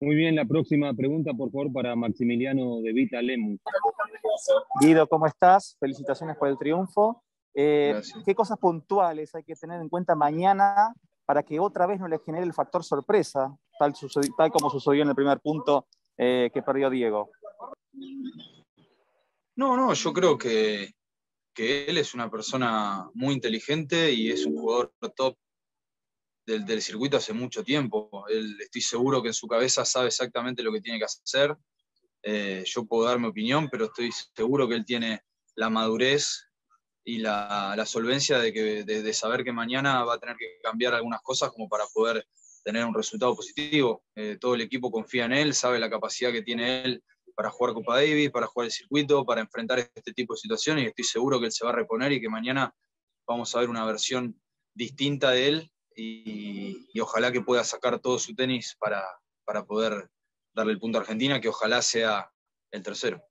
Muy bien, la próxima pregunta, por favor, para Maximiliano de Vita Lemus. Guido, ¿cómo estás? Felicitaciones por el triunfo. Eh, ¿Qué cosas puntuales hay que tener en cuenta mañana para que otra vez no le genere el factor sorpresa, tal, como sucedió en el primer punto eh, que perdió Diego? No, no, yo creo que, que él es una persona muy inteligente y es un jugador top del, circuito hace mucho tiempo. Estoy seguro que en su cabeza sabe exactamente lo que tiene que hacer. Eh, yo puedo dar mi opinión, pero estoy seguro que él tiene la madurez y la, solvencia de, que, de, saber que mañana va a tener que cambiar algunas cosas como para poder tener un resultado positivo. Eh, todo el equipo confía en él, sabe la capacidad que tiene él para jugar Copa Davis, para jugar el circuito, para enfrentar este tipo de situaciones estoy seguro que él se va a reponer y que mañana vamos a ver una versión distinta de él y, ojalá que pueda sacar todo su tenis para, para poder darle el punto a Argentina, que ojalá sea el tercero.